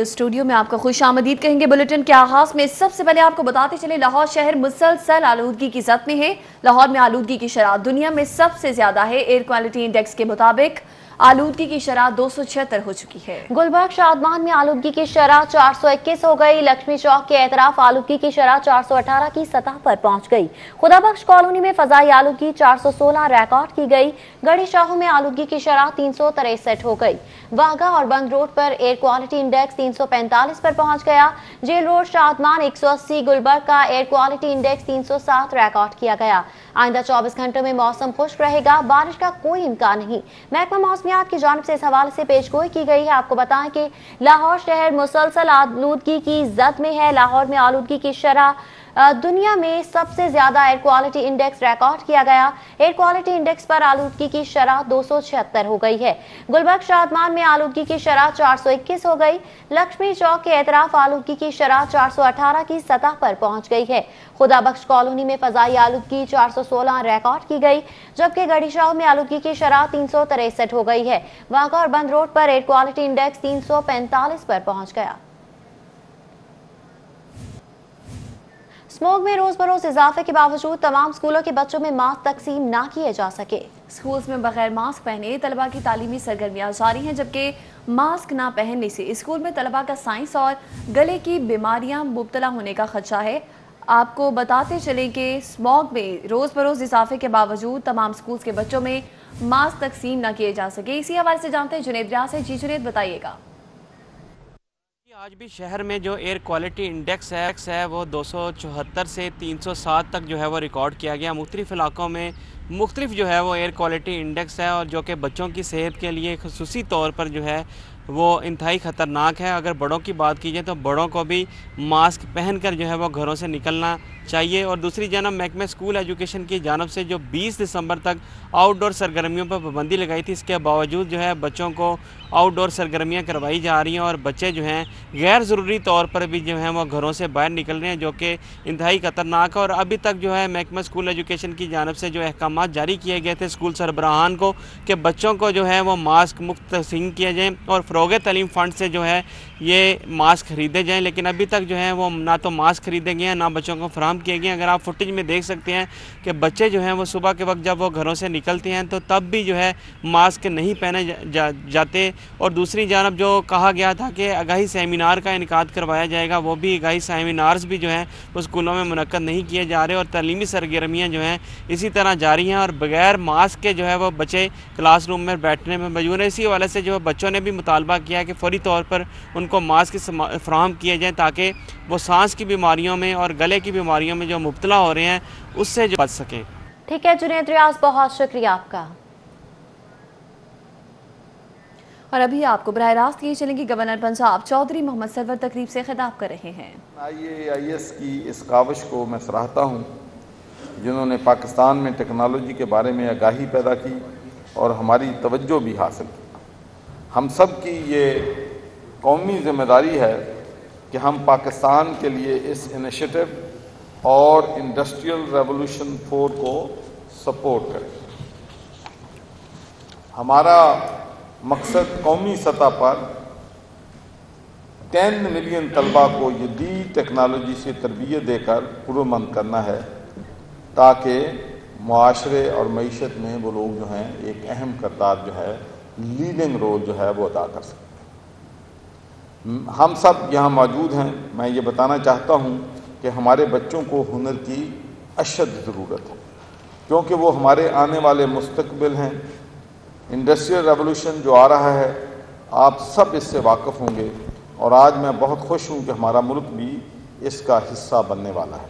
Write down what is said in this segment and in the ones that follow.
Studio میں آپ کا خوش آمدید کہیں گے بلٹن کے آغاز میں۔ سب سے پہلے آپ کو بتاتے چلے لاہور شہر مسلسل آلودگی کی زد میں ہے۔ لاہور میں آلودگی کی شرح دنیا میں سب سے زیادہ ہے۔ ایئر کوالٹی انڈیکس کے مطابق آلودگی کی شرح دو سو چھتر ہو چکی ہے۔ گلبرگ شادمان میں آلودگی کی شرح چار سو اکیس ہو گئی۔ لکشمی چوک کے اعتراف آلودگی کی شرح چار سو اٹھارہ کی سطح پر پہنچ گئی۔ خدا بخش کالونی میں فضائی آلودگی چار سو سولہ ریکارڈ کی گئی۔ گڑی شاہوں میں آلودگی کی شرح تین سو تریسٹھ ہو گئی۔ واگا اور بند روڈ پر ایئر کوالٹی انڈیکس تین سو پینتالیس پر پہنچ گیا۔ جیل روڈ شادمان ایک سو اسی، گلبرگ کا ایئر کوالٹی انڈیکس تین سو سات ریکارڈ کیا گیا۔ آئندہ چوبیس گھنٹوں میں موسم خشک رہے گا۔ بارش کا کوئی امکان نہیں۔ محکمہ موسمیات کی جانب سے اس حوالے سے پیش گوئی کی گئی ہے۔ آپ کو بتائیں کہ لاہور شہر مسلسل آلودگی کی زد میں ہے۔ لاہور میں آلودگی کی شرح دنیا میں سب سے زیادہ ایئر کوالٹی انڈیکس ریکارڈ کیا گیا۔ ایئر کوالٹی انڈیکس پر آلودگی کی شرح دو سو چھہتر ہو گئی ہے۔ گلبرگ شادمان میں آلودگی کی شرح چار سو اکیس ہو گئی۔ لکشمی چوک کے اعتراف آلودگی کی شرح چار سو اٹھارہ کی سطح پر پہنچ گئی ہے۔ خدا بخش کالونی میں فضائی آلودگی چار سو سولہ ریکارڈ کی گئی، جبکہ گڑی شاہ میں آلودگی کی شرح تین سو تریسٹھ ہو گئی ہے۔ واقع اور بند روڈ پر ایئر کوالٹی انڈیکس تین سو پینتالیس پر پہنچ گیا۔ سموگ میں روز بروز اضافے کے باوجود تمام سکولوں کے بچوں میں ماسک تقسیم نہ کیے جا سکے۔ سکولز میں بغیر ماسک پہنے طلبہ کی تعلیمی سرگرمیاں جاری ہیں، جبکہ ماسک نہ پہننے سے اسکول میں طلبہ کا سائنس اور گلے کی بیماریاں مبتلا ہونے کا خدشہ ہے۔ آپ کو بتاتے چلیں کہ سموگ میں روز بروز اضافے کے باوجود تمام سکولز کے بچوں میں ماسک تقسیم نہ کیے جا سکے۔ اسی حوالے سے جانتے ہیں، جنید ریاض ہے۔ جی جنید، بتائیے گا۔ آج بھی شہر میں جو ایئر کوالٹی انڈیکس ہے وہ دو سو چوہتر سے تین سو سات تک جو ہے وہ ریکارڈ کیا گیا۔ مختلف علاقوں میں مختلف جو ہے وہ ایئر کوالٹی انڈیکس ہے اور جو کہ بچوں کی صحت کے لیے خصوصی طور پر جو ہے وہ انتہائی خطرناک ہے۔ اگر بڑوں کی بات کی جائے تو بڑوں کو بھی ماسک پہن کر جو ہے وہ گھروں سے نکلنا چاہیے۔ اور دوسری جانب، محکمہ اسکول ایجوکیشن کی جانب سے جو بیس دسمبر تک آؤٹ ڈور سرگرمیوں پر پابندی لگائی تھی، اس کے باوجود جو ہے بچوں کو آؤٹ ڈور سرگرمیاں کروائی جا رہی ہیں اور بچے جو ہیں غیر ضروری طور پر بھی جو ہیں وہ گھروں سے باہر نکل رہے ہیں جو کہ انتہائی خطرناک ہے اور ابھی تک جو ہے محکمہ اسکول ایجوکیشن کی جانب سے جو احکامات جاری کیے گئے تھے اسکول سربراہان کو کہ بچوں کو جو ہے وہ ماسک، مفت تقسیم کیے جائیں اور فروغ تعلیم فنڈ سے جو ہے یہ ماسک خریدے جائیں، لیکن ابھی تک جو ہے وہ نہ تو ماسک خریدے گئے ہیں، نہ بچوں کو فراہم کیے گئے ہیں۔ اگر آپ فوٹیج میں دیکھ سکتے ہیں کہ بچے جو ہیں وہ صبح کے وقت جب وہ گھروں سے نکلتے ہیں تو تب بھی جو ہے ماسک نہیں پہنے جاتے۔ اور دوسری جانب جو کہا گیا تھا کہ آگاہی سیمینار کا انعقاد کروایا جائے گا، وہ بھی آگاہی سیمینارز بھی جو ہیں وہ اسکولوں میں منعقد نہیں کیے جا رہے۔ اور تعلیمی سرگرمیاں جو ہیں اسی طرح جاری ہیں۔ اور بغیر ماسک کے جو ہے وہ بچے کلاس روم میں بیٹھنے میں مجبور ہیں۔ اسی حوالے سے جو بچوں نے بھی مطالبہ کیا کہ فوری طور پر ان کو ماسک فراہم کیے جائیں تاکہ وہ سانس کی بیماریوں میں اور گلے کی بیماریوں میں جو مبتلا ہو رہے ہیں اس سے جو بچ سکیں۔ ٹھیک ہے جنید ریاض بہت شکریہ آپ کا۔ اور ابھی آپ کو براہ راست یہ چلیں کہ گورنر پنجاب چودھری محمد سرور تقریب سے خطاب کر رہے ہیں۔ آئی اے آئی ایس کی اس کاوش کو میں سراہتا ہوں جنہوں نے پاکستان میں ٹیکنالوجی کے بارے میں آگاہی پیدا کی اور ہماری توجہ بھی حاصل کی۔ ہم سب کی یہ قومی ذمہ داری ہے کہ ہم پاکستان کے لیے اس انیشیٹو اور انڈسٹریل ریولوشن فور کو سپورٹ کریں۔ ہمارا مقصد قومی سطح پر ٹین ملین طلبہ کو جدید ٹیکنالوجی سے تربیت دے کر پرمند کرنا ہے تاکہ معاشرے اور معیشت میں وہ لوگ جو ہیں ایک اہم کردار جو ہے لیڈنگ رول جو ہے وہ ادا کر سکتے ہم سب یہاں موجود ہیں۔ میں یہ بتانا چاہتا ہوں کہ ہمارے بچوں کو ہنر کی اشد ضرورت ہے کیونکہ وہ ہمارے آنے والے مستقبل ہیں۔ انڈسٹریل ریولوشن جو آ رہا ہے آپ سب اس سے واقف ہوں گے۔ اور آج میں بہت خوش ہوں کہ ہمارا ملک بھی اس کا حصہ بننے والا ہے۔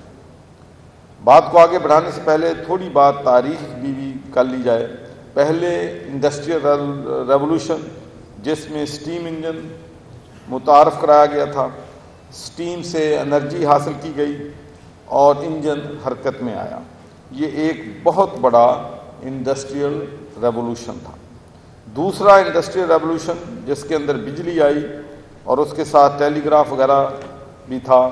بات کو آگے بڑھانے سے پہلے تھوڑی بات تاریخ بھی, بھی کر لی جائے۔ پہلے انڈسٹریل ریولوشن جس میں اسٹیم انجن متعارف کرایا گیا تھا۔ سٹیم سے انرجی حاصل کی گئی اور انجن حرکت میں آیا۔ یہ ایک بہت بڑا انڈسٹریل ریولوشن تھا۔ دوسرا انڈسٹریل ریولوشن جس کے اندر بجلی آئی اور اس کے ساتھ ٹیلی گراف وغیرہ بھی تھا،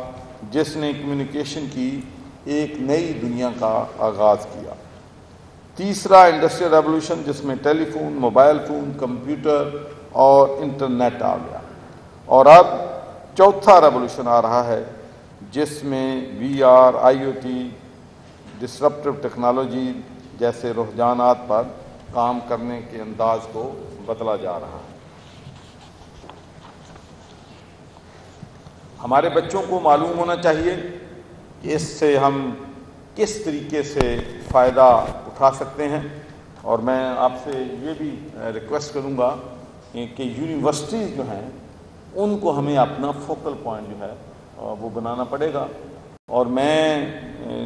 جس نے کمیونیکیشن کی ایک نئی دنیا کا آغاز کیا۔ تیسرا انڈسٹریل ریولوشن جس میں telephone, mobile phone, computer اور انٹرنیٹ آ گیا۔ اور اب چوتھا ریولوشن آ رہا ہے، جس میں V R I O T disruptive technology جیسے رجحانات پر کام کرنے کے انداز کو بدلا جا رہا ہے۔ ہمارے بچوں کو معلوم ہونا چاہیے کہ اس سے ہم کس طریقے سے فائدہ اٹھا سکتے ہیں۔ اور میں آپ سے یہ بھی ریکویسٹ کروں گا کہ یونیورسٹیز جو ہیں ان کو ہمیں اپنا فوکل پوائنٹ جو ہے وہ بنانا پڑے گا۔ اور میں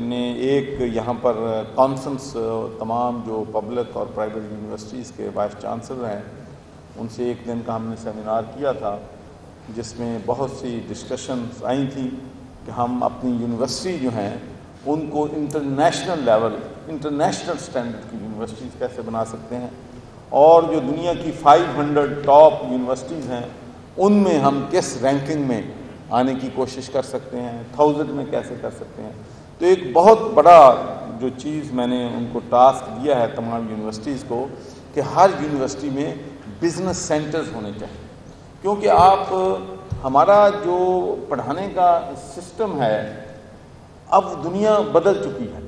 نے ایک یہاں پر کانفرنس تمام جو پبلک اور پرائیویٹ یونیورسٹیز کے وائس چانسلر ہیں، ان سے ایک دن کا ہم نے سیمینار کیا تھا، جس میں بہت سی ڈسکشنز آئی تھیں کہ ہم اپنی یونیورسٹی جو ہیں، ان کو انٹرنیشنل لیول انٹرنیشنل سٹینڈرڈ کی یونیورسٹیز کیسے بنا سکتے ہیں۔ اور جو دنیا کی فائیو ہنڈریڈ ٹاپ یونیورسٹیز ہیں ان میں ہم کس رینکنگ میں آنے کی کوشش کر سکتے ہیں؟ تھاؤزنڈ میں کیسے کر سکتے ہیں؟ تو ایک بہت بڑا جو چیز میں نے ان کو ٹاسک دیا ہے تمام یونیورسٹیز کو کہ ہر یونیورسٹی میں بزنس سینٹرز ہونے چاہیے۔ کیونکہ آپ، ہمارا جو پڑھانے کا سسٹم ہے، اب دنیا بدل چکی ہے۔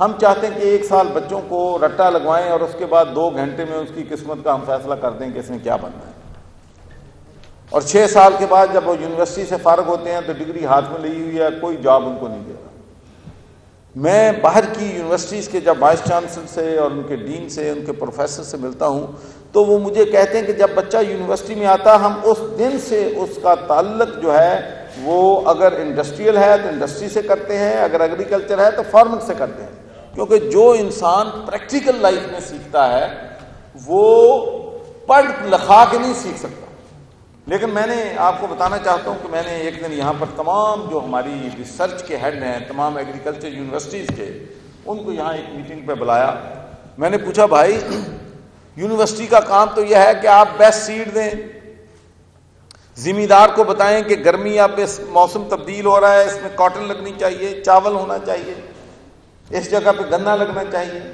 ہم چاہتے ہیں کہ ایک سال بچوں کو رٹا لگوائیں اور اس کے بعد دو گھنٹے میں اس کی قسمت کا ہم فیصلہ کر دیں کہ اس نے کیا بننا ہے۔ اور چھ سال کے بعد جب وہ یونیورسٹی سے فارغ ہوتے ہیں تو ڈگری ہاتھ میں لی ہوئی ہے، کوئی جاب ان کو نہیں دے رہا میں باہر کی یونیورسٹیز کے جب وائس چانسلر سے اور ان کے ڈین سے، ان کے پروفیسر سے ملتا ہوں تو وہ مجھے کہتے ہیں کہ جب بچہ یونیورسٹی میں آتا، ہم اس دن سے اس کا تعلق جو ہے، وہ اگر انڈسٹریل ہے تو انڈسٹری سے کرتے ہیں، اگر ایگریکلچر ہے تو فارمنگ سے کرتے ہیں۔ کیونکہ جو انسان پریکٹیکل لائف میں سیکھتا ہے، وہ پڑھ لکھا کے نہیں سیکھ سکتا۔ لیکن میں نے آپ کو بتانا چاہتا ہوں کہ میں نے ایک دن یہاں پر تمام جو ہماری ریسرچ کے ہیڈ ہیں، تمام ایگریکلچر یونیورسٹیز کے، ان کو یہاں ایک میٹنگ پہ بلایا۔ میں نے پوچھا، بھائی یونیورسٹی کا کام تو یہ ہے کہ آپ بیسٹ سیڈ دیں۔ زمیندار کو بتائیں کہ گرمی یا اس موسم تبدیل ہو رہا ہے، اس میں کاٹن لگنی چاہیے، چاول ہونا چاہیے۔ اس جگہ پہ گنا لگنا چاہیے۔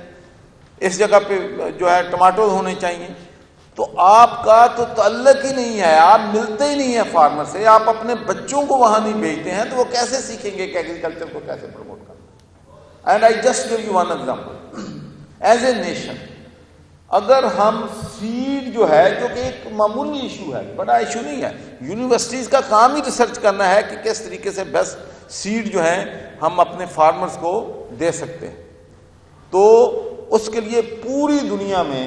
اس جگہ پہ جو ہے ٹماٹر ہونے چاہیے۔ تو آپ کا تو تعلق ہی نہیں ہے، آپ ملتے ہی نہیں ہیں فارمر سے، آپ اپنے بچوں کو وہاں نہیں بھیجتے ہیں، تو وہ کیسے سیکھیں گے کہ ایگریکلچر کو کیسے پروموٹ کرنا and I just give you one example as a nation اگر ہم سیڈ جو ہے، جو کہ ایک معمولی ایشو ہے، بڑا ایشو نہیں ہے یونیورسٹیز کا کام ہی ریسرچ کرنا ہے کہ کس طریقے سے بیسٹ سیڈ جو ہیں ہم اپنے فارمرز کو دے سکتے ہیں۔ تو اس کے لیے پوری دنیا میں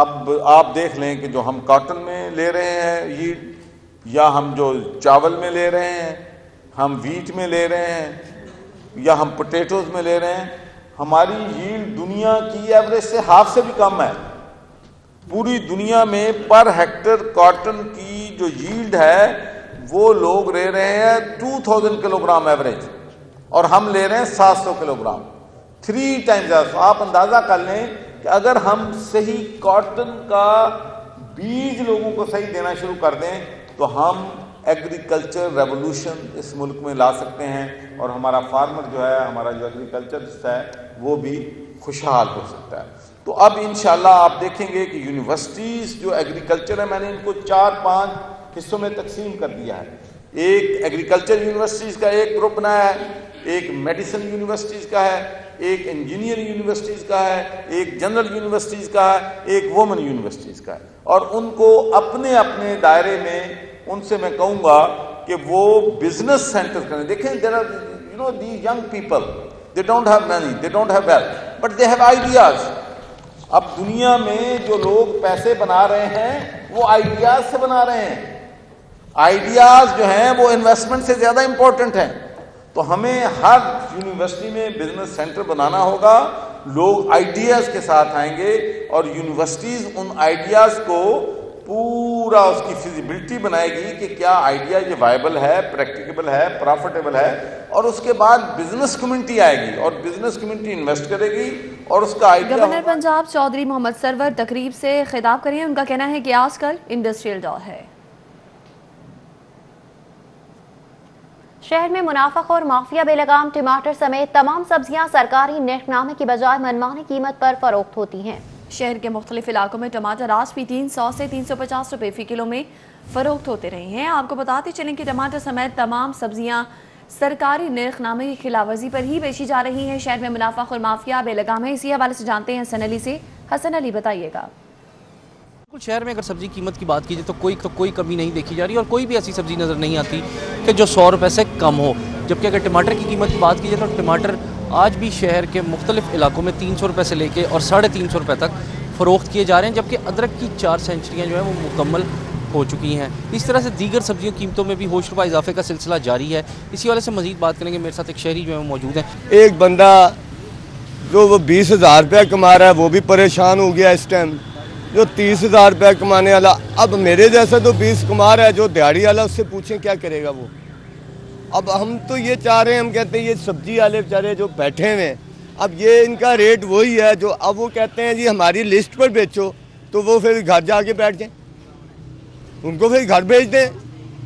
اب آپ دیکھ لیں کہ جو ہم کاٹن میں لے رہے ہیں ییڈ یا ہم جو چاول میں لے رہے ہیں، ہم ویٹ میں لے رہے ہیں، یا ہم پوٹیٹوز میں لے رہے ہیں، ہماری ییڈ دنیا کی ایوریج سے ہاف سے بھی کم ہے۔ پوری دنیا میں پر ہیکٹر کاٹن کی جو ییلڈ ہے، وہ لوگ لے رہے ہیں two thousand kilogram average اور ہم لے رہے ہیں سات سو کلو گرام تھری ٹائمز آپ اندازہ کر لیں کہ اگر ہم صحیح کاٹن کا بیج لوگوں کو صحیح دینا شروع کر دیں، تو ہم ایگریکلچر ریولوشن اس ملک میں لا سکتے ہیں اور ہمارا فارمر جو ہے، ہمارا جو ایگریکلچر ہے، وہ بھی خوشحال ہو سکتا ہے۔ تو اب انشاءاللہ شاء آپ دیکھیں گے کہ یونیورسٹیز جو ایگریکلچر ہے میں نے ان کو چار پانچ حصوں میں تقسیم کر دیا ہے۔ ایک ایگریکلچر یونیورسٹیز کا ایک گروپ بنایا ہے، ایک میڈیسن یونیورسٹیز کا ہے۔ ایک انجینئرنگ یونیورسٹیز کا ہے، ایک جنرل یونیورسٹیز کا ہے، ایک وومن یونیورسٹیز کا ہے۔ اور ان کو اپنے اپنے دائرے میں ان سے میں کہوں گا کہ وہ بزنس سینٹر کریں۔ دیکھیں there are you know the young people they don't have many they don't have wealth but they have ideas اب دنیا میں جو لوگ پیسے بنا رہے ہیں، وہ آئیڈیاز سے بنا رہے ہیں۔ آئیڈیاز جو ہیں، وہ انویسٹمنٹ سے زیادہ امپورٹنٹ ہیں۔ تو ہمیں ہر یونیورسٹی میں بزنس سینٹر بنانا ہوگا۔ لوگ آئیڈیاز کے ساتھ آئیں گے اور یونیورسٹیز ان آئیڈیاز کو پورا اس کی فیزیبلٹی بنائے گی کہ کیا آئیڈیا یہ وائبل ہے پریکٹیکیبل ہے پرافٹیبل ہے۔ اور اس کے بعد بزنس کمیونٹی آئے گی اور بزنس کمیونٹی انویسٹ کرے گی اور اس کا آئیڈیا گورنر پنجاب چودھری محمد سرور تقریب سے خطاب کریں ان کا کہنا ہے کہ آج کل انڈسٹریل دور ہے۔ شہر میں منافع اور مافیا بے لگام ٹماٹر سمیت تمام سبزیاں سرکاری نیک نامے کی بجائے منمانی قیمت پر فروخت ہوتی ہیں۔ شہر کے مختلف علاقوں میں ٹماٹر آج بھی تین سو سے تین سو پچاس روپے فی کلو میں فروخت ہوتے رہے ہیں۔ آپ کو بتاتے چلیں کہ ٹماٹر سمیت تمام سبزیاں سرکاری نرخ نامے کی خلاف ورزی پر ہی بیچی جا رہی ہیں۔ شہر میں منافع اور مافیا بے لگام ہے اسی حوالے سے جانتے ہیں حسن علی سے۔ حسن علی، بتائیے گا۔ بالکل شہر میں اگر سبزی قیمت کی بات کی جائے تو کوئی تو کوئی کمی نہیں دیکھی جا رہی اور کوئی بھی ایسی سبزی نظر نہیں آتی کہ جو سو روپے سے کم ہو۔ جبکہ اگر ٹماٹر کی قیمت کی بات کی جائے تو ٹماٹر آج بھی شہر کے مختلف علاقوں میں تین سو روپے سے لے کے اور ساڑھے تین سو روپے تک فروخت کیے جا رہے ہیں، جبکہ ادرک کی چار سینچریاں جو ہیں وہ مکمل ہو چکی ہیں۔ اس طرح سے دیگر سبزیوں قیمتوں میں بھی ہوش رفع اضافے کا سلسلہ جاری ہے۔ اسی والے سے مزید بات کریں گے۔ میرے ساتھ ایک شہری جو ہے وہ موجود ہیں۔ ایک بندہ جو وہ بیس ہزار روپیہ کما رہا ہے، وہ بھی پریشان ہو گیا اس ٹائم۔ جو تیس ہزار روپیہ کمانے والا، اب میرے جیسا تو بیس کما رہا ہے، جو دیہڑی والا اس سے پوچھیں کیا کرے گا وہ؟ اب ہم تو یہ چاہ رہے ہیں، ہم کہتے ہیں یہ سبزی والے بیچارے جو بیٹھے ہوئے ہیں، اب یہ ان کا ریٹ وہی ہے جو اب وہ کہتے ہیں جی ہماری لسٹ پر بیچو تو وہ پھر گھر جا کے بیٹھ جائیں۔ ان کو پھر گھر بھیج دیں،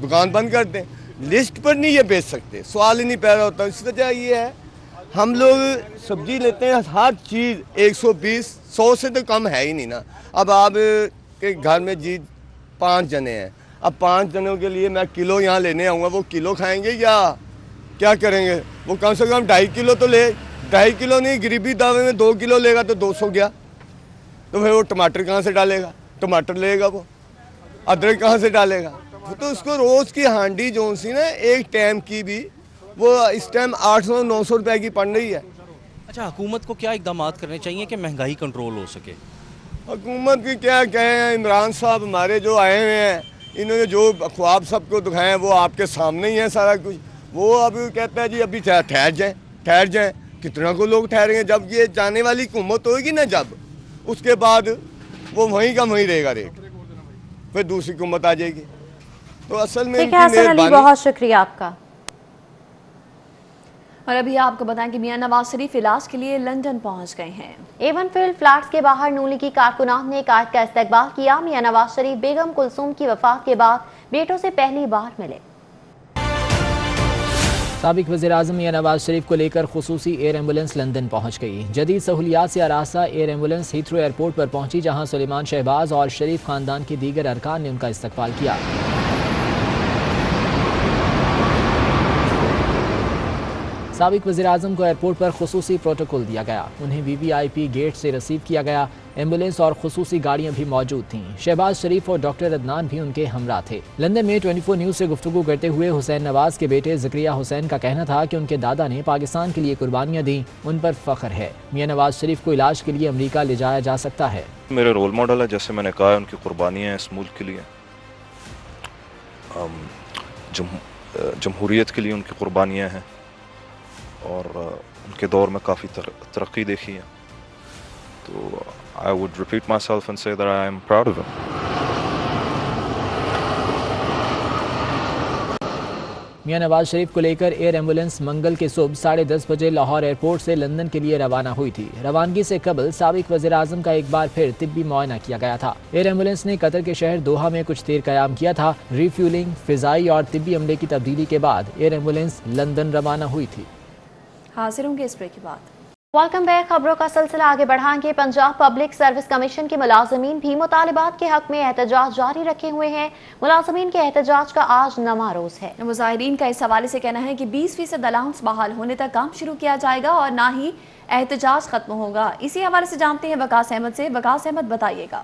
دکان بند کر دیں۔ لسٹ پر نہیں یہ بیچ سکتے، سوال ہی نہیں پیدا ہوتا۔ اس وجہ یہ ہے ہم لوگ سبزی لیتے ہیں، ہر چیز ایک سو بیس، سو سے تو کم ہے ہی نہیں نا۔ اب آپ کے گھر میں جی پانچ جنے ہیں۔ اب پانچ جنوں کے لیے میں کلو یہاں لینے آؤں گا۔ وہ کلو کھائیں گے یا کیا کریں گے؟ وہ کم سے کم ڈھائی کلو تو لے۔ ڈھائی کلو نہیں، غریبی دعوے میں دو کلو لے گا تو دو سو گیا۔ تو پھر وہ ٹماٹر کہاں سے ڈالے گا؟ ٹماٹر لے گا وہ۔ ادرک کہاں سے ڈالے گا؟ تو اس کو روز کی ہانڈی جو سی نا، ایک ٹائم کی بھی وہ اس ٹائم آٹھ سو نو سو روپے کی پڑ رہی ہے۔ اچھا حکومت کو کیا اقدامات کرنے چاہیے کہ مہنگائی کنٹرول ہو سکے؟ حکومت کی کیا کہیں ہیں؟ عمران صاحب ہمارے جو آئے ہوئے ہیں انہوں نے جو خواب سب کو دکھائے ہیں وہ آپ کے سامنے ہی ہیں سارا کچھ۔ وہ اب کہتا ہے جی ابھی ٹھہر جائیں ٹھہر جائیں۔ کتنا کو لوگ ٹھہریں گے جب یہ جانے والی حکومت ہوئے گی نا جب اس کے بعد وہ وہیں کا وہیں رہے گا ریٹ۔ پھر دوسری حکومت آ جائے گی۔ تو اصل میں بہت شکریہ آپ کا۔ اور ابھی آپ کو بتائیں کہ میاں نواز شریف علاج کے لیے لندن پہنچ گئے ہیں۔ ایون فیلڈ فلیٹس کے باہر نولی کی کارکنان نے قائد کا استقبال کیا۔ میاں نواز شریف بیگم کلثوم کی وفات کے بعد بیٹوں سے پہلی بار ملے۔ سابق وزیر اعظم میاں نواز شریف کو لے کر خصوصی ایئر ایمبولنس لندن پہنچ گئی۔ جدید سہولیات سے آراستہ ایئر ایمبولنس ہیتھرو ایئرپورٹ پر پہنچی جہاں سلیمان شہباز اور شریف خاندان کے دیگر ارکان نے ان کا استقبال کیا۔ سابق وزیر اعظم کو ایئرپورٹ پر خصوصی پروٹوکول دیا گیا۔ انہیں وی وی آئی پی گیٹ سے رسیو کیا گیا۔ ایمبولنس اور خصوصی گاڑیاں بھی موجود تھیں۔ شہباز شریف اور ڈاکٹر عدنان بھی ان کے ہمراہ تھے۔ لندن میں 24 نیوز سے گفتگو کرتے ہوئے حسین نواز کے بیٹے ذکریہ حسین کا کہنا تھا کہ ان کے دادا نے پاکستان کے لیے قربانیاں دیں۔ ان پر فخر ہے۔ میاں نواز شریف کو علاج کے لیے امریکہ لے جایا جا سکتا ہے۔ میرے رول ماڈل ہے جیسے میں نے کہا ہے ان کی قربانیاں اس ملک کے لیے۔ جمہوریت کے لیے ان کی قربانیاں ہیں۔ اور ان کے دور میں کافی ترقی دیکھی ہے تو I would repeat myself and say I am proud of Mian Nawaz شریف کو لے کر ایئر ایمبولنس منگل کے صبح ساڑھے دس بجے لاہور ایئرپورٹ سے لندن کے لیے روانہ ہوئی تھی۔ روانگی سے قبل سابق وزیر اعظم کا ایک بار پھر طبی معائنہ کیا گیا تھا۔ ایئر ایمبولنس نے قطر کے شہر دوحہ میں کچھ دیر قیام کیا تھا۔ ریفیولنگ، فضائی اور طبی عملے کی تبدیلی کے بعد ایئر ایمبولنس لندن روانہ ہوئی تھی۔ حاضر ہوں گے اس بریک کے بعد۔ ویلکم بیک خبروں کا سلسلہ آگے بڑھائیں گے۔ پنجاب پبلک سروس کمیشن کے ملازمین بھی مطالبات کے حق میں احتجاج جاری رکھے ہوئے ہیں۔ ملازمین کے احتجاج کا آج نواں روز ہے۔ مظاہرین کا اس حوالے سے کہنا ہے کہ بیس فیصد الاؤنس بحال ہونے تک کام شروع کیا جائے گا اور نہ ہی احتجاج ختم ہوگا۔ اسی حوالے سے جانتے ہیں وکاس احمد سے۔ وکاس احمد بتائیے گا۔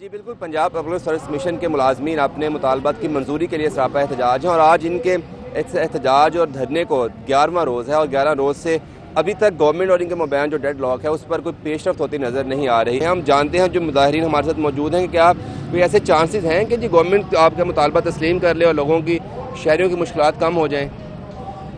جی بالکل۔ پنجاب پبلک سروس کمیشن کے ملازمین اپنے مطالبات کی منظوری کے لیے سراپا احتجاج ہیں اور آج ان کے احتجاج اور دھرنے کو گیارہواں روز ہے اور گیارہ روز سے ابھی تک گورنمنٹ اور ان کے مبین جو ڈیڈ لاک ہے، اس پر کوئی پیش رفت ہوتی نظر نہیں آ رہی ہے۔ ہم جانتے ہیں، جو مظاہرین ہمارے ساتھ موجود ہیں، کہ کیا کوئی ایسے چانسز ہیں کہ جی گورنمنٹ آپ کا مطالبہ تسلیم کر لے اور لوگوں کی شہریوں کی مشکلات کم ہو جائیں؟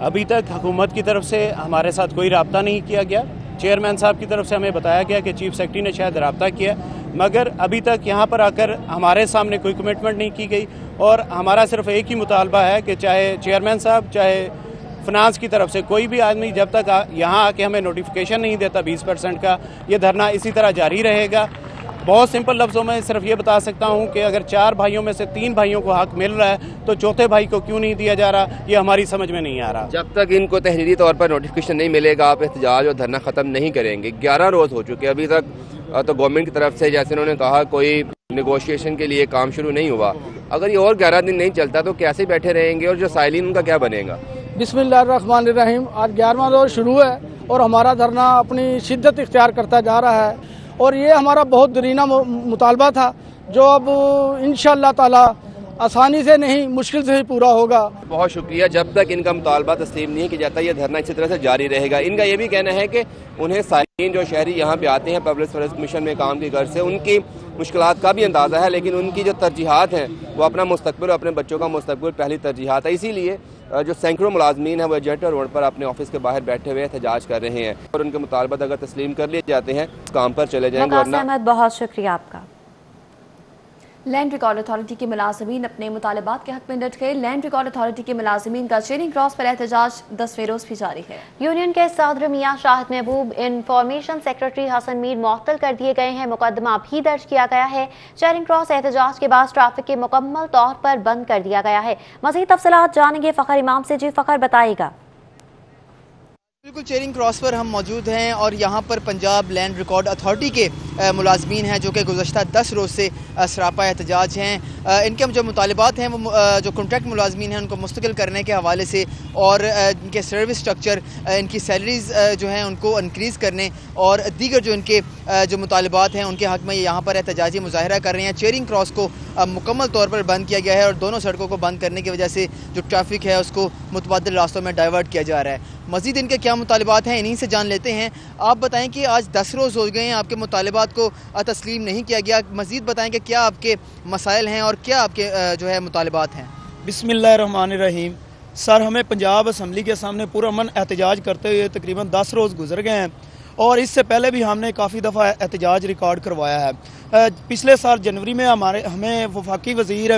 ابھی تک حکومت کی طرف سے ہمارے ساتھ کوئی رابطہ نہیں کیا گیا۔ چیئرمین صاحب کی طرف سے ہمیں بتایا گیا کہ چیف سیکرٹری نے شاید رابطہ کیا۔ مگر ابھی تک یہاں پر آ کر ہمارے سامنے کوئی کمٹمنٹ نہیں کی گئی اور ہمارا صرف ایک ہی مطالبہ ہے کہ چاہے چیئرمین صاحب، چاہے فنانس کی طرف سے کوئی بھی آدمی جب تک یہاں آ کے ہمیں نوٹیفیکیشن نہیں دیتا بیس پرسنٹ کا، یہ دھرنا اسی طرح جاری رہے گا۔ بہت سمپل لفظوں میں صرف یہ بتا سکتا ہوں کہ اگر چار بھائیوں میں سے تین بھائیوں کو حق مل رہا ہے تو چوتھے بھائی کو کیوں نہیں دیا جا رہا؟ یہ ہماری سمجھ میں نہیں آ رہا۔ جب تک ان کو تحریری طور پر نوٹیفیکیشن نہیں ملے گا، آپ احتجاج اور دھرنا ختم نہیں کریں گے۔ گیارہ روز ہو چکے ابھی تک ہاں، تو گورنمنٹ کی طرف سے جیسے انہوں نے کہا، کوئی نیگوشیشن کے لیے کام شروع نہیں ہوا۔ اگر یہ اور گیارہ دن نہیں چلتا، تو کیسے بیٹھے رہیں گے؟ اور جو سائلین ان کا کیا بنے گا؟ بسم اللہ الرحمن الرحیم۔ آج گیارہواں دور شروع ہے اور ہمارا دھرنا اپنی شدت اختیار کرتا جا رہا ہے۔ اور یہ ہمارا بہت درینہ مطالبہ تھا، جو اب انشاءاللہ تعالی آسانی سے نہیں مشکل سے ہی پورا ہوگا۔ بہت شکریہ۔ جب تک ان کا مطالبہ تسلیم نہیں کیا جاتا یہ دھرنا اسی طرح سے جاری رہے گا۔ ان کا یہ بھی کہنا ہے کہ انہیں سائلین جو شہری یہاں پہ آتے ہیں پبلک سروس کمیشن میں کام کی غرض سے ان کی مشکلات کا بھی اندازہ ہے لیکن ان کی جو ترجیحات ہیں وہ اپنا مستقبل اور اپنے بچوں کا مستقبل پہلی ترجیحات ہے اسی لیے جو سینکڑوں ملازمین ہیں وہ ایجنٹ روڈ پر اپنے آفس کے باہر بیٹھے ہوئے احتجاج کر رہے ہیں اور ان کے مطالبات اگر تسلیم کر لیے جاتے ہیں کام پر چلے جائیں گے۔ بہت شکریہ آپ کا۔ لینڈ ریکارڈ اتھارٹی کے ملازمین اپنے مطالبات کے حق میں ڈٹ گئے۔ لینڈ ریکارڈ اتھارٹی کے ملازمین کا چیرنگ کراس پر احتجاج دس روز بھی جاری ہے یونین کے صدر میاں شاہد محبوب انفارمیشن سیکرٹری حسن میر معطل کر دیے گئے ہیں۔ مقدمہ بھی درج کیا گیا ہے۔ چیرنگ کراس احتجاج کے بعد ٹرافک کے مکمل طور پر بند کر دیا گیا ہے۔ مزید تفصیلات جانیں گے فخر امام سے۔ جی فخر بتائے گا۔ بالکل، چیرنگ کراس پر ہم موجود ہیں اور یہاں پر پنجاب لینڈ ریکارڈ اتھارٹی کے ملازمین ہیں جو کہ گزشتہ دس روز سے سراپا احتجاج ہیں۔ ان کے جو مطالبات ہیں، وہ جو کنٹریکٹ ملازمین ہیں، ان کو مستقل کرنے کے حوالے سے اور ان کے سروس سٹرکچر ان کی سیلریز جو ہیں، ان کو انکریز کرنے اور دیگر جو ان کے جو مطالبات ہیں، ان کے حق میں یہاں پر احتجاجی مظاہرہ کر رہے ہیں۔ چیرنگ کراس کو مکمل طور پر بند کیا گیا ہے اور دونوں سڑکوں کو بند کرنے کی وجہ سے جو ٹریفک ہے، اس کو متبادل راستوں میں ڈائیورٹ کیا جا رہا ہے۔ مزید ان کے کیا مطالبات ہیں؟ انہی سے جان لیتے ہیں۔ آپ بتائیں کہ آج دس روز ہو گئے ہیں، آپ کے مطالبات کو تسلیم نہیں کیا گیا۔ مزید بتائیں کہ کیا آپ کے مسائل ہیں اور کیا آپ کے جو ہے مطالبات ہیں؟ بسم اللہ الرحمن الرحیم۔ سر، ہمیں پنجاب اسمبلی کے سامنے پورا من احتجاج کرتے ہوئے تقریباً دس روز گزر گئے ہیں اور اس سے پہلے بھی ہم نے کافی دفعہ احتجاج ریکارڈ کروایا ہے۔ پچھلے سال جنوری میں ہمارے، ہمیں وفاقی وزیر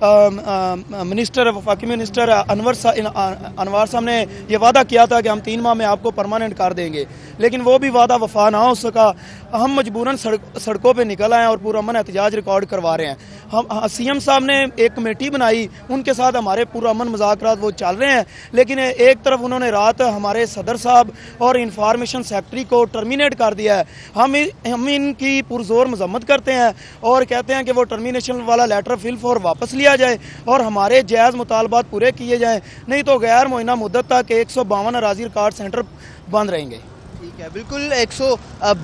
منسٹر وفاقی منسٹر انور انوار صاحب نے یہ وعدہ کیا تھا کہ ہم تین ماہ میں آپ کو پرماننٹ کر دیں گے، لیکن وہ بھی وعدہ وفا نہ ہو سکا۔ ہم مجبوراً سڑکوں پہ نکل آئے ہیں اور پورا من احتجاج ریکارڈ کروا رہے ہیں۔ ہم سی ایم صاحب نے ایک کمیٹی بنائی، ان کے ساتھ ہمارے پورا من مذاکرات وہ چل رہے ہیں، لیکن ایک طرف انہوں نے رات ہمارے صدر صاحب اور انفارمیشن سیکٹری کو ٹرمینیٹ کر دیا ہے۔ ہم ہم ان کی پرزور مذمت کرتے ہیں اور کہتے ہیں کہ وہ ٹرمینیشن والا لیٹر فل فور واپس لیا۔ جائے اور ہمارے جائز مطالبات پورے کیے جائیں۔ نہیں تو غیر معینہ مدت تک ایک سو باون اراضی ریکارڈ سینٹر بند رہیں گے۔ ہے۔ بالکل ایک سو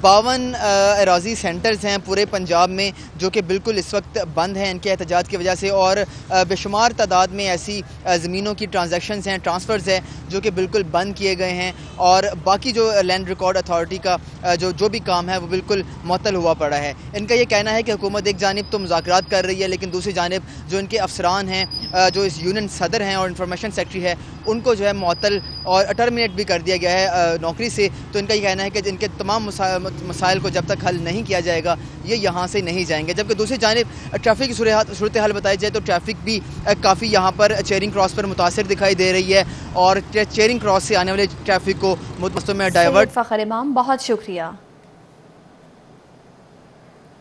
باون اراضی سینٹرز ہیں پورے پنجاب میں جو کہ بالکل اس وقت بند ہیں ان کے احتجاج کی وجہ سے اور بے شمار تعداد میں ایسی زمینوں کی ٹرانزیکشنز ہیں ٹرانسفرز ہیں جو کہ بالکل بند کیے گئے ہیں اور باقی جو لینڈ ریکارڈ اتھارٹی کا جو جو بھی کام ہے وہ بالکل معطل ہوا پڑا ہے۔ ان کا یہ کہنا ہے کہ حکومت ایک جانب تو مذاکرات کر رہی ہے لیکن دوسری جانب جو ان کے افسران ہیں جو اس یونین صدر ہیں اور انفارمیشن سیکٹری ہے، ان کو جو ہے معطل اور ٹرمینیٹ بھی کر دیا گیا ہے نوکری سے۔ تو ان کا یہ کہنا ہے کہ ان کے تمام مسائل کو جب تک حل نہیں کیا جائے گا یہ یہاں سے نہیں جائیں گے۔ جبکہ دوسری جانب ٹریفک کی صورت حال بتائی جائے تو ٹریفک بھی کافی یہاں پر چیرنگ کراس پر متاثر دکھائی دے رہی ہے اور چیرنگ کراس سے آنے والے ٹریفک کو متوسط میں ڈائیورٹ فخر امام بہت شکریہ۔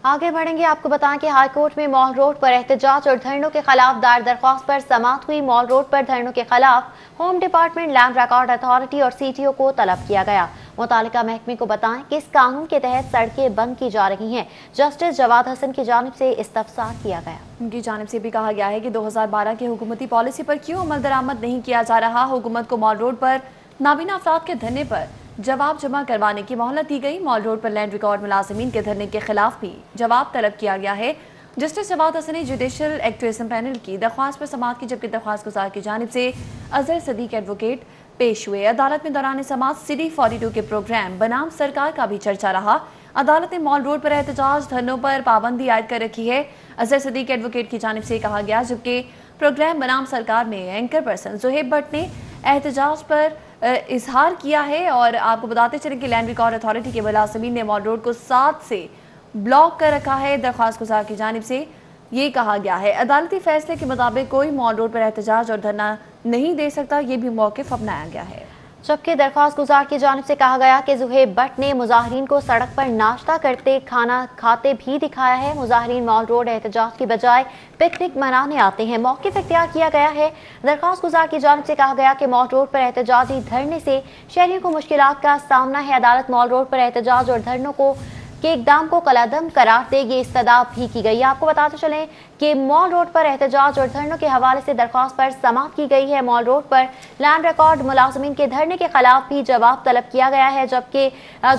آگے بڑھیں گے آپ کو بتائیں کہ ہائی کورٹ میں مال روڈ پر احتجاج اور دھرنوں کے خلاف دار درخواست پر سماعت ہوئی۔ مال روڈ پر دھرنوں کے خلاف home department land record authority اور سی ٹی او کو طلب کیا گیا۔ متعلقہ محکمے کو بتائیں کہ اس قانون کے تحت سڑکیں بند کی جا رہی ہیں۔ جسٹس جواد حسن کی جانب سے استفسار کیا گیا۔ ان کی جانب سے بھی کہا گیا ہے کہ دو ہزار بارہ کی حکومتی پالیسی پر کیوں عمل درآمد نہیں کیا جا رہا، حکومت کو مال روڈ پر نابینا افراد کے دھرنے پر جواب جمع کروانے کی مہلت دی گئی۔ مال روڈ پر لینڈ ریکارڈ ملازمین کے دھرنے کے خلاف بھی جواب طلب کیا گیا ہے۔ جسٹس جواد حسن نے جوڈیشل ایکٹویزم پینل کی درخواست پر سماعت کی، جبکہ درخواست گزار کی جانب سے اظہر صدیق ایڈوکیٹ پیش ہوئے۔ عدالت میں دوران سماعت سٹی فورٹی ٹو کے پروگرام۔ بنام سرکار کا بھی چرچا رہا۔ عدالت نے مال روڈ پر احتجاج دھرنوں پر پابندی عائد کر رکھی ہے۔ اظہر صدیق ایڈوکیٹ کی جانب سے کہا گیا، جبکہ پروگرام بنام سرکار میں اینکر پرسن زہیب بٹ نے احتجاج پر اظہار کیا ہے۔ اور آپ کو بتاتے چلیں کہ لینڈ ریکارڈ اتھارٹی کے ملازمین نے مال روڈ کو ساتھ سے بلاک کر رکھا ہے درخواست گزار کی جانب سے۔ یہ کہا گیا ہے۔ عدالتی فیصلے کے مطابق کوئی مال روڈ پر احتجاج اور دھرنا نہیں دے سکتا، یہ بھی موقف اپنایا گیا ہے۔ جبکہ درخواست گزار کی جانب سے کہا گیا کہ زہیب بٹ نے مظاہرین کو سڑک پر ناشتہ کرتے کھانا کھاتے بھی دکھایا ہے۔ مظاہرین مال روڈ احتجاج کی بجائے پکنک منانے آتے ہیں۔ موقف اختیار کیا گیا ہے۔ درخواست گزار کی جانب سے کہا گیا کہ مال روڈ پر احتجاجی دھرنے سے شہریوں کو مشکلات کا سامنا ہے۔ عدالت مال روڈ پر احتجاج اور دھرنوں کو کے اقدام کو کلادم قرار دے گی۔ استدا بھی کی گئی۔ آپ کو بتاتے چلیں کہ مال روڈ پر احتجاج اور دھرنوں کے حوالے سے درخواست پر سماعت کی گئی ہے۔ مال روڈ پر لینڈ ریکارڈ ملازمین کے دھرنے کے خلاف بھی جواب طلب کیا گیا ہے، جبکہ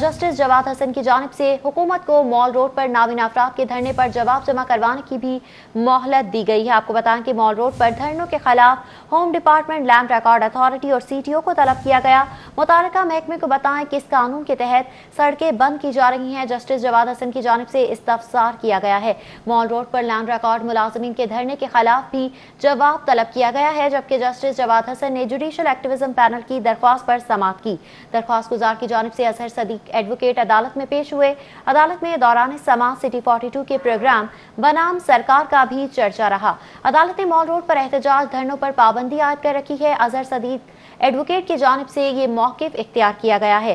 جسٹس جواد حسن کی جانب سے حکومت کو مال روڈ پر ناوین افراد کے دھرنے پر جواب جمع کروانے کی بھی مہلت دی گئی ہے۔ آپ کو بتائیں کہ مال روڈ پر دھرنوں کے خلاف home department, land record authority اور سی ٹی او کو طلب کیا گیا۔ متعلقہ محکمے کو بتائیں کہ اس قانون کے تحت سڑکیں بند کی جا رہی ہیں۔ جسٹس جواد حسن کی جانب سے استفسار کیا گیا ہے۔ مال روڈ پر لینڈ ریکارڈ ملازمین کے دھرنے کے خلاف بھی جواب طلب کیا گیا ہے، جبکہ جسٹس جواد حسن نے جوڈیشل ایکٹیویزم پینل کی درخواست پر سماعت کی۔ درخواست گزار کی جانب سے اظہر صدیق ایڈوکیٹ عدالت میں پیش ہوئے۔ عدالت میں دوران سماعت سٹی 42 کے پروگرام بنام سرکار کا بھی چرچا رہا۔ عدالت نے مال روڈ پر احتجاج دھرنوں پر پابندی عائد کر رکھی ہے۔ اظہر صدیق ایڈوکیٹ کی جانب سے یہ موقف اختیار کیا گیا ہے۔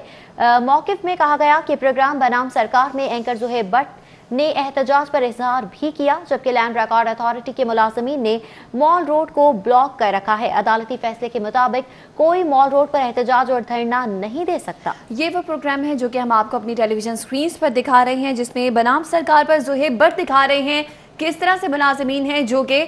موقف میں کہا گیا کہ پروگرام بنام سرکار میں اینکر زہے بٹ نے احتجاج پر اظہار بھی کیا، جبکہ لینڈ ریکارڈ اتھارٹی کے ملازمین نے مال روڈ کو بلاک کر رکھا ہے۔ عدالتی فیصلے کے مطابق کوئی مال روڈ پر احتجاج اور دھرنا نہیں دے سکتا۔ یہ وہ پروگرام ہے جو کہ ہم آپ کو اپنی ٹیلی ویژن سکرینز پر دکھا رہے ہیں، جس میں بنام سرکار پر زہے بٹ دکھا رہے ہیں۔ کس طرح سے ملازمین ہیں جو کہ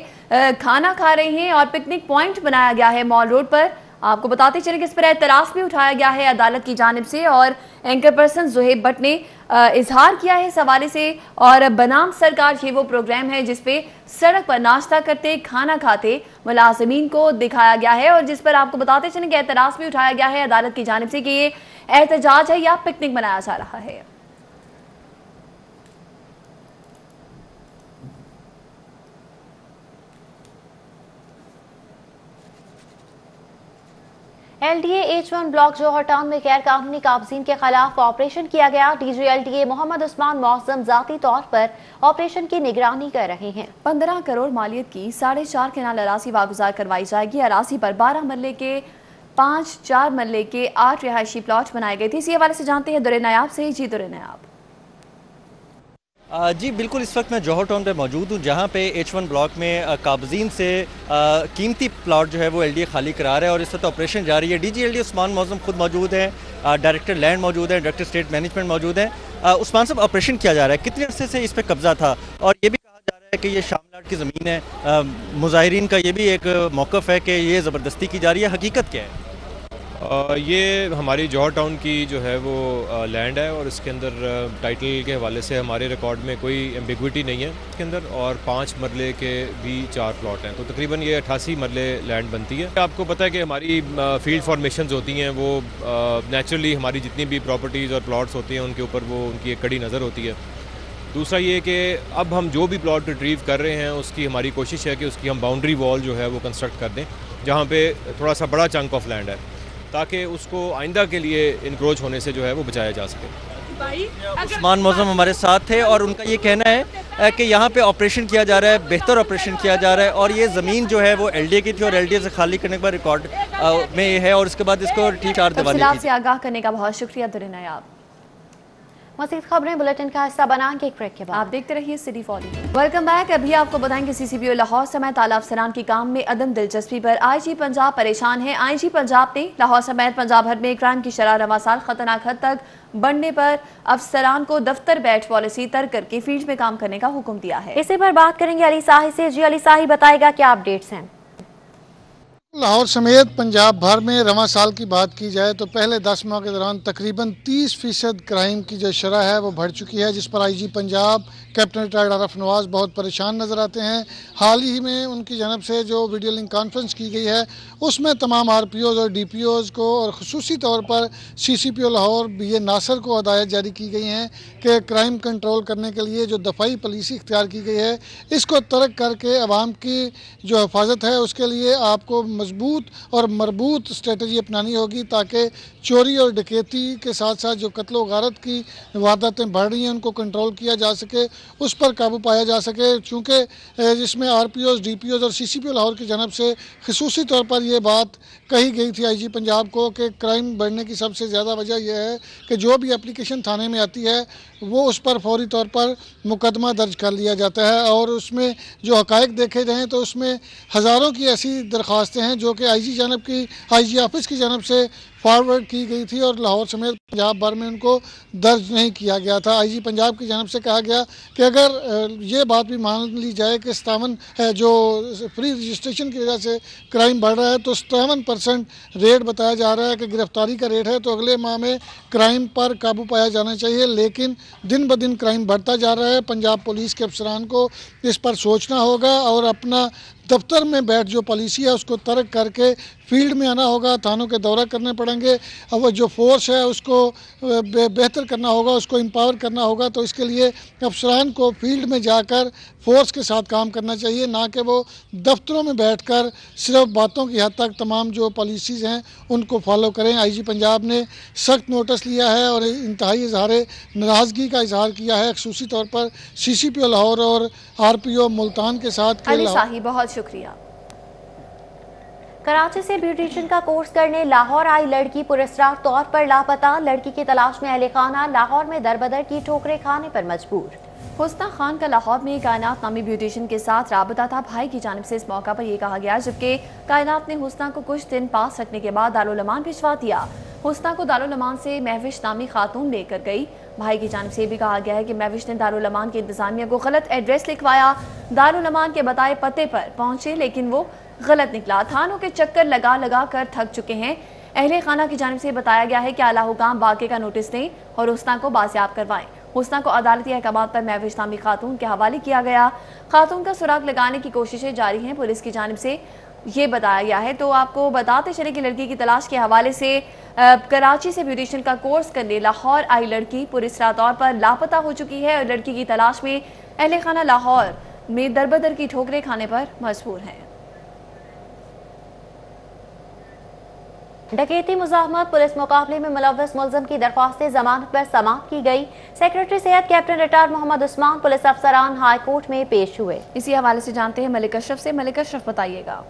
کھانا کھا رہے ہیں اور پکنک پوائنٹ بنایا گیا ہے مال روڈ پر؟ آپ کو بتاتے چلیں کہ اس پر اعتراض بھی اٹھایا گیا ہے عدالت کی جانب سے اور اینکر پرسن زہیب بٹ نے اظہار کیا ہے اس حوالے سے اور بنام سرکار یہ وہ پروگرام ہے جس پہ سڑک پر ناشتہ کرتے، کھانا کھاتے ملازمین کو دکھایا گیا ہے اور جس پر آپ کو بتاتے چلیں کہ اعتراض بھی بھی اٹھایا گیا ہے عدالت کی جانب سے کہ یہ احتجاج ہے یا پکنک منایا جا رہا ہے۔ L D A H one block Johar town میں غیر قانونی قابضین کے خلاف آپریشن کیا گیا۔ D G L D A Muhammad Usman Moazzam ذاتی طور پر آپریشن کی نگرانی کر رہے ہیں۔ پندرہ کروڑ مالیت کی ساڑھے چار کنال اراسی واگزار کروائی جائے گی۔ اراسی پر بارہ ملے کے پانچ، چار ملے کے آٹھ رہائشی پلاٹ بنائے گئے تھے۔ اسی حوالے سے جانتے ہیں دورے نایاب سے جی دورے نایاب جی بالکل اس وقت میں جوہر ٹاؤن پہ موجود ہوں، جہاں پہ ایچ ون بلاک میں کابزین سے قیمتی پلاٹ جو ہے وہ ایل ڈی اے خالی کرا رہا ہے اور اس وقت آپریشن جاری ہے۔ D G L D Usman Moazzam خود موجود ہیں ڈائریکٹر لینڈ موجود ہیں ڈائریکٹر اسٹیٹ مینجمنٹ موجود ہیں۔ عثمان صاحب آپریشن کیا جا رہا ہے؟ کتنے عرصے سے اس پہ قبضہ تھا؟ اور یہ بھی کہا جا رہا ہے کہ یہ شاملاٹ کی زمین ہے۔ مظاہرین کا یہ بھی ایک موقف ہے کہ یہ زبردستی کی جا رہی ہے۔ حقیقت کیا ہے؟ یہ ہماری جوہر ٹاؤن کی جو ہے وہ لینڈ ہے اور اس کے اندر ٹائٹل کے حوالے سے ہمارے ریکارڈ میں کوئی ایمبیگوٹی نہیں ہے اس کے اندر اور پانچ مرلے کے بھی چار پلاٹ ہیں۔ تو تقریباً یہ اٹھاسی مرلے لینڈ بنتی ہے۔ آپ کو پتہ ہے کہ ہماری فیلڈ فارمیشنز ہوتی ہیں، وہ نیچرلی ہماری جتنی بھی پراپرٹیز اور پلاٹس ہوتی ہیں، ان کے اوپر وہ، ان کی ایک کڑی نظر ہوتی ہے۔ دوسرا یہ کہ اب ہم جو بھی پلاٹ ریٹریو کر رہے ہیں، اس کی ہماری کوشش ہے کہ اس کی ہم باؤنڈری وال جو ہے وہ کنسٹرکٹ کر دیں، جہاں پہ تھوڑا سا بڑا چنک آف لینڈ ہے۔ تاکہ اس کو آئندہ کے لیے انکروچ ہونے سے جو ہے وہ بچایا جا سکے۔ عثمان موزم ہمارے ساتھ تھے اور ان کا یہ کہنا ہے کہ یہاں پہ آپریشن کیا جا رہا ہے بہتر آپریشن کیا جا رہا ہے اور یہ زمین جو ہے وہ ایل ڈی اے کی تھی اور ایل ڈی اے سے خالی کرنے کے بعد ریکارڈ میں ہے اور اس کے بعد اس کو ٹھیک چار دیوانی سے آگاہ کرنے کا بہت شکریہ درنیاب مزید خبریں بلٹن کا حصہ بنائیں گے ایک بریک کے بعد۔ آپ دیکھتے رہیے سٹی فوری ویلکم بیک ابھی آپ کو بتائیں کہ سی سی بی او لاہور سمیت آلہ افسران کے کام میں عدم دلچسپی پر۔ آئی جی پنجاب پریشان ہے۔ آئی جی پنجاب نے لاہور سمیت پنجاب بھر میں کرائم کی شرح رواں سال خطرناک حد تک بڑھنے پر افسران کو دفتر بیٹھ پالیسی تر کر کے فیلڈ میں کام کرنے کا حکم دیا ہے۔ اسی پر بات کریں گے علی ساہی سے۔ جی علی ساہی بتائے گا کیا اپڈیٹس ہیں؟ لاہور سمیت پنجاب بھر میں رواں سال کی بات کی جائے تو پہلے دس ماہ کے دوران تقریباً تیس فیصد کرائم کی جو شرح ہے وہ بڑھ چکی ہے، جس پر I G Punjab, captain retired عرف نواز بہت پریشان نظر آتے ہیں۔ حال ہی میں ان کی جانب سے جو ویڈیو لنک کانفرنس کی گئی ہے، اس میں تمام آر پی اوز اور ڈی پی اوز کو اور خصوصی طور پر سی سی پی او لاہور، بی اے ناصر کو ہدایت جاری کی گئی ہیں کہ کرائم کنٹرول کرنے کے لیے جو دفاعی پالیسی اختیار کی گئی ہے، اس کو ترک کر کے عوام کی جو حفاظت ہے، اس کے لیے آپ کو مضبوط اور مربوط اسٹریٹجی اپنانی ہوگی تاکہ چوری اور ڈکیتی کے ساتھ ساتھ جو قتل و غارت کی وارداتیں بڑھ رہی ہیں ان کو کنٹرول کیا جا سکے، اس پر قابو پایا جا سکے۔ چونکہ جس میں R P Os, D P Os اور سی سی پی لاہور کی جانب سے خصوصی طور پر یہ بات کہی گئی تھی آئی جی پنجاب کو کہ کرائم بڑھنے کی سب سے زیادہ وجہ یہ ہے کہ جو بھی اپلیکیشن تھانے میں آتی ہے، وہ اس پر فوری طور پر مقدمہ درج کر لیا جاتا ہے اور اس میں جو حقائق دیکھے جائیں تو اس میں ہزاروں کی ایسی درخواستیں ہیں ہیں جو کہ آئی جی جانب کی آئی جی آفس کی جانب سے فارورڈ کی گئی تھی اور لاہور سمیت پنجاب بھر میں ان کو درج نہیں کیا گیا تھا۔ آئی جی پنجاب کی جانب سے کہا گیا کہ اگر یہ بات بھی مان لی جائے کہ ستاون جو فری رجسٹریشن کی وجہ سے کرائم بڑھ رہا ہے، تو ستاون پرسنٹ ریٹ بتایا جا رہا ہے کہ گرفتاری کا ریٹ ہے، تو اگلے ماہ میں کرائم پر قابو پایا جانا چاہیے۔ لیکن دن بدن کرائم بڑھتا جا رہا ہے۔ پنجاب پولیس کے افسران کو اس پر سوچنا ہوگا اور اپنا دفتر میں بیٹھ جو پالیسی ہے، اس کو ترک کر کے فیلڈ میں آنا ہوگا تھانوں کے دورہ کرنے پڑیں گے۔ اور وہ جو فورس ہے، اس کو بہتر کرنا ہوگا، اس کو امپاور کرنا ہوگا۔ تو اس کے لیے افسران کو فیلڈ میں جا کر فورس کے ساتھ کام کرنا چاہیے، نہ کہ وہ دفتروں میں بیٹھ کر صرف باتوں کی حد تک تمام جو پالیسیز ہیں، ان کو فالو کریں۔ آئی جی پنجاب نے سخت نوٹس لیا ہے اور انتہائی اظہار ناراضگی کا اظہار کیا ہے۔ خصوصی طور پر سی سی پی او لاہور اور آر پی او ملتان کے ساتھ بہت شکریہ۔ کراچی سے بیوٹیشن کا کورس کرنے لاہور آئی لڑکی پرسرار طور پر لاپتہ لڑکی کی تلاش میں اہل خانہ لاہور میں دربدر کی ٹھوکرے کھانے پر مجبور۔ حسنہ خان کا لاہور میں کائنات نامی بیوٹیشن کے ساتھ رابطہ تھا۔ بھائی کی جانب سے اس موقع پر یہ کہا گیا، جبکہ کائنات نے حسنہ کو کچھ دن پاس رکھنے کے بعد دارالعمان بھجوا دیا۔ حسنہ کو دارالعمان سے محوش نامی خاتون لے کر گئی۔ بھائی کی جانب سے بھی کہا گیا ہے کہ محوش نے دارالعمان کی انتظامیہ کو غلط ایڈریس لکھوایا۔ دارالعمان کے بتائے پتے پر پہنچے، لیکن وہ غلط نکلا۔ تھانوں کے چکر لگا لگا کر تھک چکے ہیں۔ اہل خانہ کی جانب سے بتایا گیا ہے کہ اعلیٰ حکام باقی کا نوٹس دیں اور حسنہ کو بازیاب کروائیں۔ حسنہ کو عدالتی احکامات پر محوش نامی خاتون کے حوالے کیا گیا۔ خاتون کا سراغ لگانے کی کوششیں جاری ہیں۔ پولیس کی جانب سے یہ بتایا گیا ہے۔ تو آپ کو بتاتے چلے کہ لڑکی کی تلاش کے حوالے سے کراچی سے بیوٹیشن کا کورس کرنے لاہور آئی لڑکی پورسرا طور پر لاپتہ ہو چکی ہے اور لڑکی کی تلاش میں اہل خانہ لاہور میں دربدر کی ٹھوکرے کھانے پر مجبور ہیں۔ ڈکیتی مزاحمت پولیس مقابلے میں ملوث ملزم کی درخواست ضمانت پر سماعت کی گئی۔ سیکرٹری صحت captain retire Muhammad Usman police افسران ہائی کورٹ میں پیش ہوئے۔ اسی حوالے سے جانتے ہیں ملک اشرف سے۔ ملک اشرف بتائیے گا۔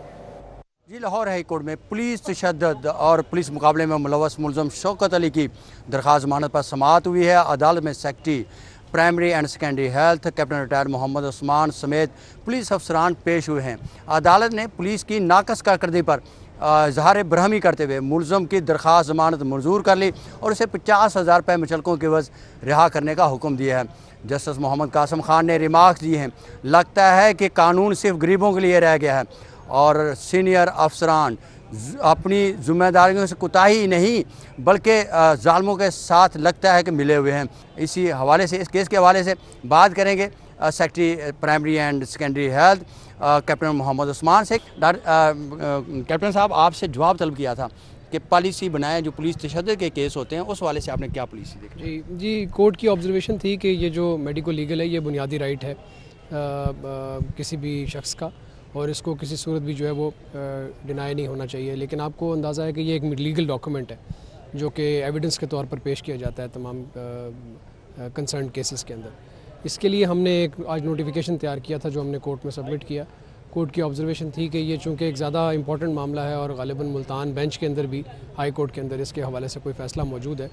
جی لاہور ہائی کورٹ میں پولیس تشدد اور پولیس مقابلے میں ملوث ملزم شوکت علی کی درخواست ضمانت پر سماعت ہوئی ہے۔ عدالت میں secretary primary and secondary health captain retire Muhammad Usman سمیت پولیس افسران پیش ہوئے ہیں۔ عدالت نے پولیس کی ناقص کارکردگی پر اظہار برہمی کرتے ہوئے ملزم کی درخواست ضمانت منظور کر لی اور اسے پچاس ہزار روپے مچلکوں کے وز رہا کرنے کا حکم دیا ہے۔ جسٹس محمد قاسم خان نے ریمارکس دیے ہیں۔ لگتا ہے کہ قانون صرف غریبوں کے لیے رہ گیا ہے اور سینئر افسران اپنی ذمہ داریوں سے کوتاہی نہیں بلکہ ظالموں کے ساتھ لگتا ہے کہ ملے ہوئے ہیں۔ اسی حوالے سے، اس کیس کے حوالے سے بات کریں گے۔ Secretary primary and secondary health captain Muhammad Usman سے کیپٹن صاحب آپ سے جواب طلب کیا تھا کہ پالیسی بنائے جو پولیس تشدد کے کیس ہوتے ہیں اس والے سے آپ نے کیا پالیسی دیکھی جی جی کورٹ کی آبزرویشن تھی کہ یہ جو میڈیکو لیگل ہے، یہ بنیادی رائٹ ہے uh, uh, کسی بھی شخص کا، اور اس کو کسی صورت بھی جو ہے وہ uh, ڈینائی نہیں ہونا چاہیے۔ لیکن آپ کو اندازہ ہے کہ یہ ایک لیگل ڈاکومنٹ ہے، جو کہ ایویڈنس کے طور پر پیش کیا جاتا ہے تمام کنسرن کیسز کے اندر۔ اس کے لیے ہم نے ایک آج نوٹیفیکیشن تیار کیا تھا جو ہم نے کورٹ میں سبمٹ کیا۔ کورٹ کی آبزرویشن تھی کہ یہ چونکہ ایک زیادہ امپورٹنٹ معاملہ ہے اور غالباً ملتان بینچ کے اندر بھی ہائی کورٹ کے اندر اس کے حوالے سے کوئی فیصلہ موجود ہے۔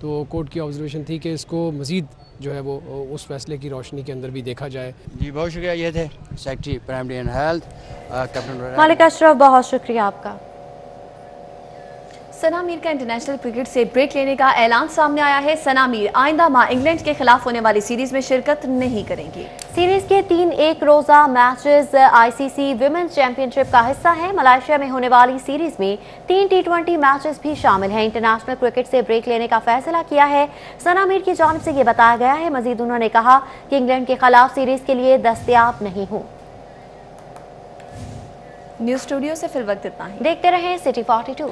تو کورٹ کی آبزرویشن تھی کہ اس کو مزید جو ہے وہ اس فیصلے کی روشنی کے اندر بھی دیکھا جائے۔ جی بہت شکریہ یہ تھے secretary primary and health Malik Ashraf بہت شکریہ آپ کا۔ سنا میر کا انٹرنیشنل کرکٹ سے بریک لینے کا اعلان سامنے آیا ہے۔ سنا میر آئندہ ماہ انگلینڈ کے خلاف ہونے والی سیریز میں شرکت نہیں کریں گی۔ سیریز کے تین ایک روزہ matches I C C women's championship کا حصہ ہیں۔ ملائیشیا میں ہونے والی سیریز میں تین ٹی ٹوینٹی میچز بھی شامل ہیں۔ انٹرنیشنل کرکٹ سے بریک لینے کا فیصلہ کیا ہے۔ سنا میر کی جانب سے یہ بتایا گیا ہے۔ مزید انہوں نے کہا کہ انگلینڈ کے خلاف سیریز کے لیے دستیاب نہیں ہوں۔ نیوز اسٹوڈیو سے فی الوقت اتنا دیکھتے رہیں سٹی فورٹی ٹو۔